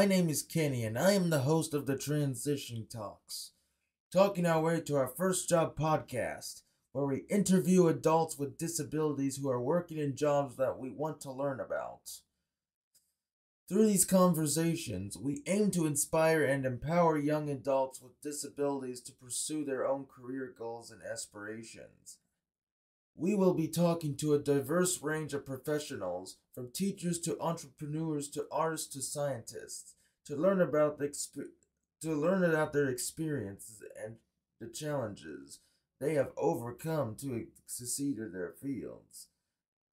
my name is Kenny, and I am the host of the Transition Talks, talking our way to our first job podcast, where we interview adults with disabilities who are working in jobs that we want to learn about. Through these conversations, we aim to inspire and empower young adults with disabilities to pursue their own career goals and aspirations. We will be talking to a diverse range of professionals, from teachers to entrepreneurs to artists to scientists, to learn about the exp- to learn about their experiences and the challenges they have overcome to succeed in their fields.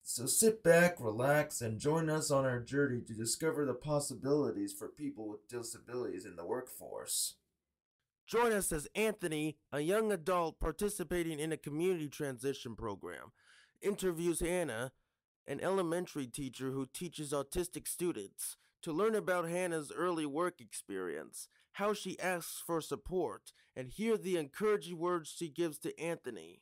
So sit back, relax, and join us on our journey to discover the possibilities for people with disabilities in the workforce. Join us as Anthony, a young adult participating in a community transition program, interviews Hannah, an elementary teacher who teaches autistic students, to learn about Hannah's early work experience, how she asks for support, and hear the encouraging words she gives to Anthony.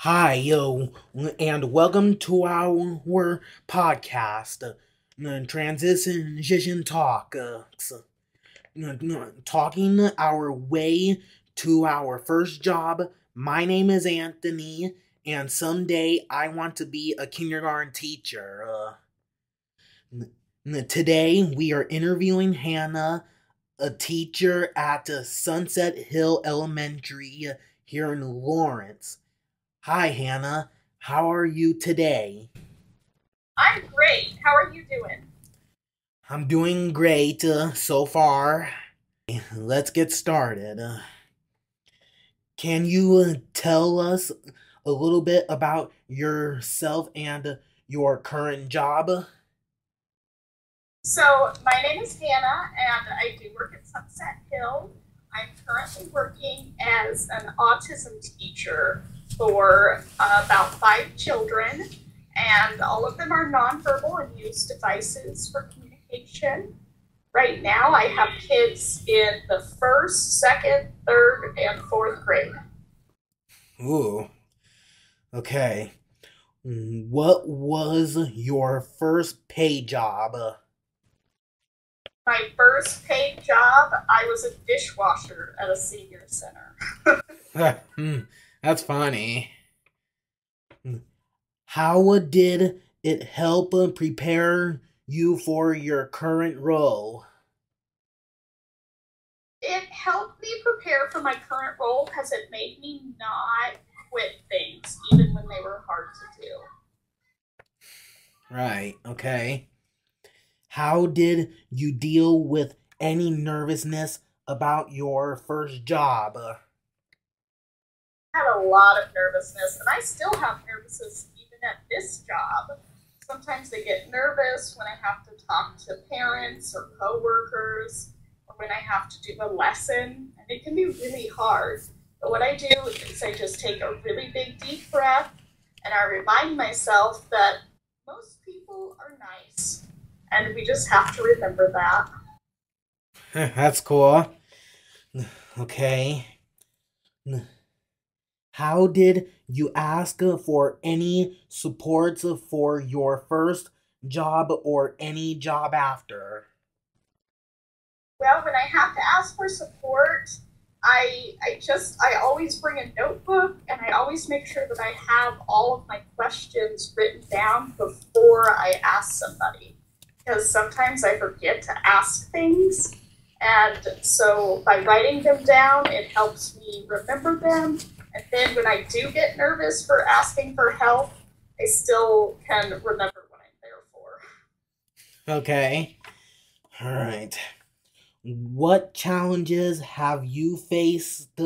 Hi, yo, and welcome to our podcast, uh, Transition Talks talking our way to our first job. My name is Anthony, and someday I want to be a kindergarten teacher. Uh, today we are interviewing Hannah, a teacher at Sunset Hill Elementary here in Lawrence. Hi, Hannah. How are you today? I'm great. How are you doing? I'm doing great uh, so far. Let's get started. Uh, can you uh, tell us a little bit about yourself and your current job? So, my name is Hannah, and I do work at Sunset Hill. I'm currently working as an autism teacher for uh, about five children, and all of them are nonverbal and use devices for communication education. Right now, I have kids in the first, second, third, and fourth grade. Ooh. Okay. What was your first paid job? My first paid job, I was a dishwasher at a senior center. Hmm, that's funny. How did it help prepare you for your current role? It helped me prepare for my current role because it made me not quit things, even when they were hard to do. Right, okay. How did you deal with any nervousness about your first job? I had a lot of nervousness, and I still have nervousness even at this job sometimes they get nervous when I have to talk to parents or coworkers or when I have to do a lesson, and it can be really hard. But what I do is I just take a really big deep breath and I remind myself that most people are nice, and we just have to remember that. That's cool. Okay. How did you ask for any support for your first job or any job after? Well, when I have to ask for support, I I just I always bring a notebook and I always make sure that I have all of my questions written down before I ask somebody. Because sometimes I forget to ask things. And so by writing them down, it helps me remember them and then when I do get nervous for asking for help, I still can remember what I'm there for. Okay. All right. What challenges have you faced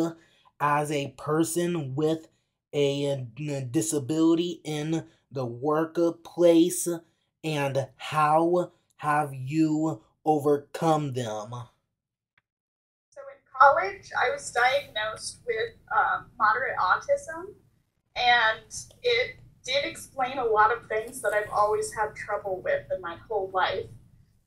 as a person with a disability in the workplace and how have you overcome them? College, I was diagnosed with um, moderate autism, and it did explain a lot of things that I've always had trouble with in my whole life.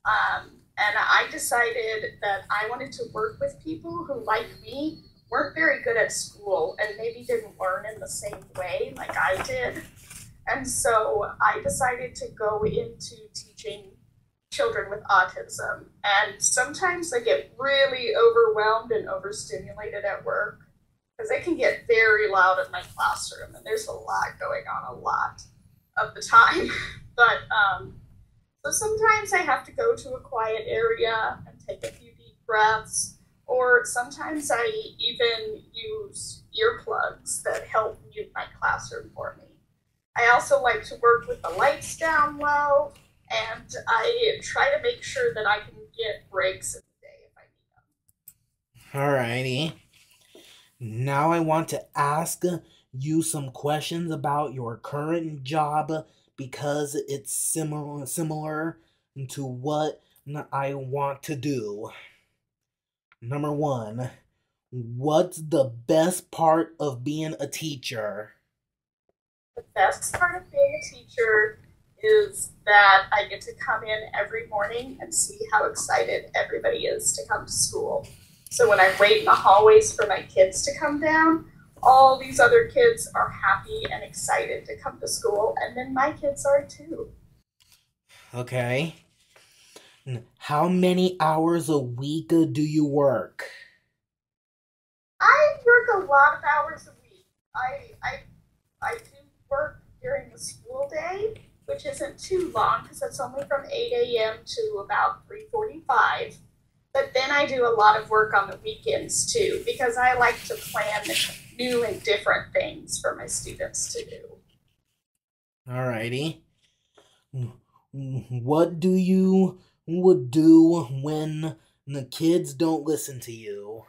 Um, and I decided that I wanted to work with people who, like me, weren't very good at school and maybe didn't learn in the same way like I did. And so I decided to go into teaching children with autism, and sometimes I get really overwhelmed and overstimulated at work because it can get very loud in my classroom, and there's a lot going on a lot of the time. but um, so sometimes I have to go to a quiet area and take a few deep breaths, or sometimes I even use earplugs that help mute my classroom for me. I also like to work with the lights down low, and I try to make sure that I can get breaks in the day if I need them. Alrighty. Now I want to ask you some questions about your current job because it's similar similar to what I want to do. Number 1. What's the best part of being a teacher? The best part of being a teacher is that I get to come in every morning and see how excited everybody is to come to school. So when I wait in the hallways for my kids to come down, all these other kids are happy and excited to come to school, and then my kids are too. Okay. How many hours a week do you work? I work a lot of hours a week. I I I do work during the school day, which isn't too long because it's only from 8 a.m. to about 3:45. But then I do a lot of work on the weekends too because I like to plan new and different things for my students to do. All righty. What do you would do when the kids don't listen to you?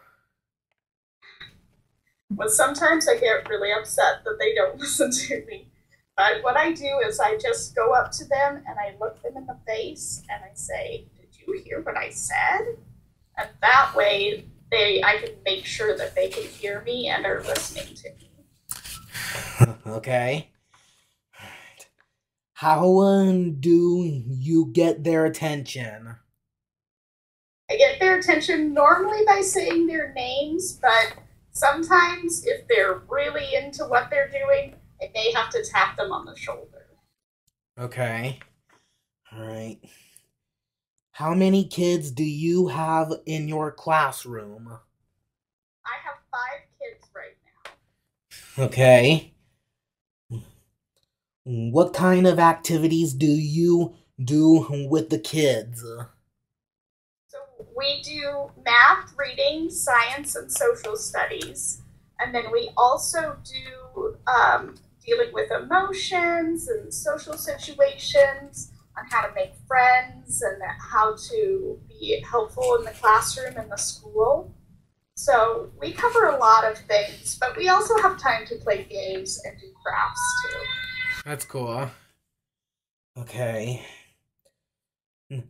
Well, sometimes I get really upset that they don't listen to me. But what I do is I just go up to them and I look them in the face and I say, Did you hear what I said? And that way they I can make sure that they can hear me and are listening to me. okay. How um, do you get their attention? I get their attention normally by saying their names, but sometimes if they're really into what they're doing, I may have to tap them on the shoulder. Okay. All right. How many kids do you have in your classroom? I have five kids right now. Okay. What kind of activities do you do with the kids? So we do math, reading, science, and social studies. And then we also do um, dealing with emotions and social situations on how to make friends and how to be helpful in the classroom and the school. So we cover a lot of things, but we also have time to play games and do crafts too. That's cool. Okay.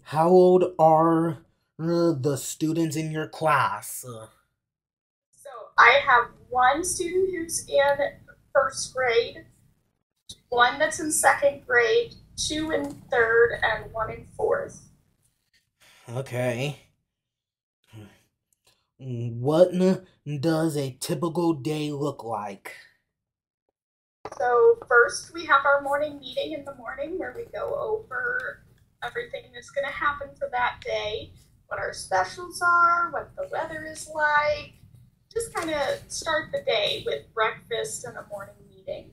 How old are uh, the students in your class? So I have one student who's in first grade, one that's in second grade, two in third, and one in fourth. Okay. What does a typical day look like? So, first, we have our morning meeting in the morning where we go over everything that's going to happen for that day, what our specials are, what the weather is like. Just kind of start the day with breakfast and a morning meeting.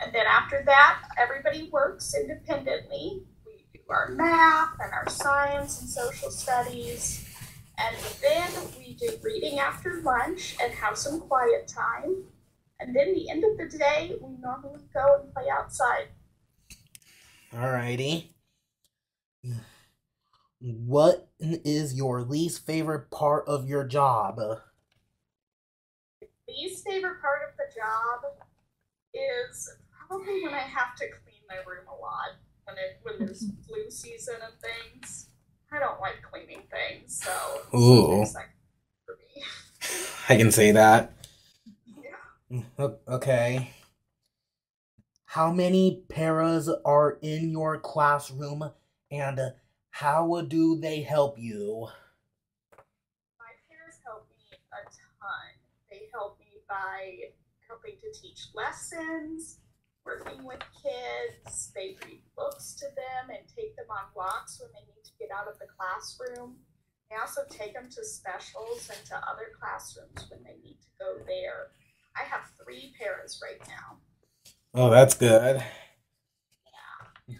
And then after that, everybody works independently. We do our math and our science and social studies. And then we do reading after lunch and have some quiet time. And then the end of the day, we normally go and play outside. Alrighty. What is your least favorite part of your job? Least favorite part of the job is probably when I have to clean my room a lot when it when there's mm-hmm. flu season and things. I don't like cleaning things, so Ooh. for me. I can say that. Yeah. Mm, okay. How many paras are in your classroom and how do they help you? My peers help me a ton. They help me by helping to teach lessons, working with kids. They read books to them and take them on walks when they need to get out of the classroom. They also take them to specials and to other classrooms when they need to go there. I have three parents right now. Oh, that's good. Yeah.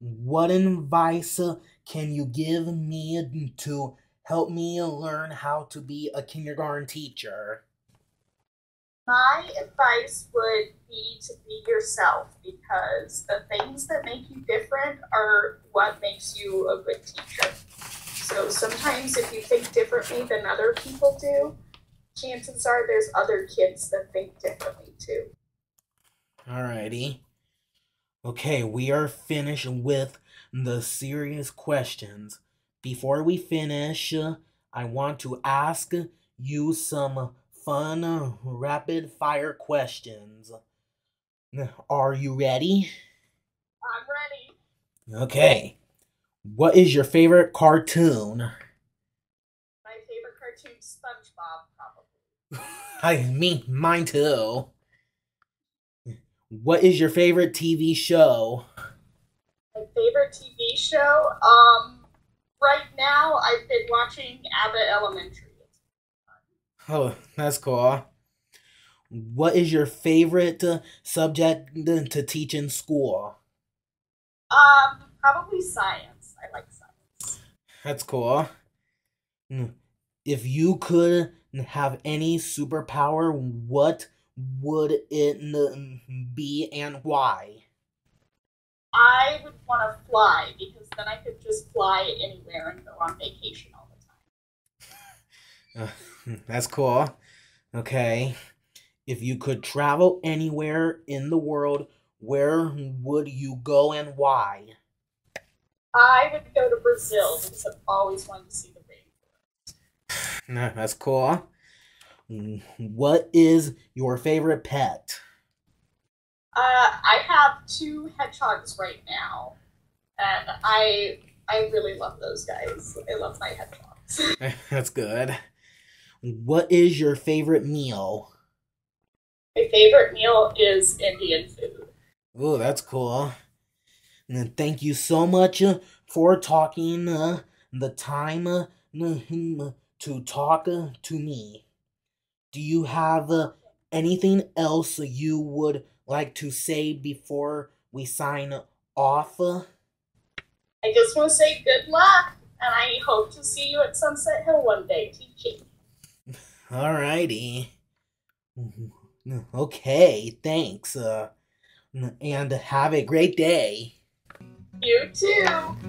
What advice uh, can you give me to help me learn how to be a kindergarten teacher? My advice would be to be yourself because the things that make you different are what makes you a good teacher. So sometimes if you think differently than other people do, chances are there's other kids that think differently too. Alrighty. Okay, we are finished with the serious questions. Before we finish, I want to ask you some fun rapid fire questions. Are you ready? I'm ready. Okay. What is your favorite cartoon? My favorite cartoon, SpongeBob, probably. I mean, mine too. What is your favorite TV show? My favorite TV show, um, right now I've been watching Abbott Elementary. Oh, that's cool. What is your favorite uh, subject to teach in school? Um, probably science. I like science. That's cool. If you could have any superpower, what would it be and why? I would want to fly because then I could just fly anywhere and go on vacation all the time. Uh, that's cool. Okay. If you could travel anywhere in the world, where would you go and why? I would go to Brazil because I've always wanted to see the rainforest. No, that's cool. What is your favorite pet? Uh, I have two hedgehogs right now, and I I really love those guys. I love my hedgehogs. That's good. What is your favorite meal? my favorite meal is Indian food. Oh, that's cool. And thank you so much uh, for talking uh, the time uh, to talk uh, to me. Do you have uh, anything else you would like to say before we sign off? I just want to say good luck, and I hope to see you at Sunset Hill one day teaching. Alrighty. Okay, thanks. Uh, and have a great day. You too.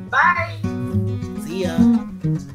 Bye. See ya.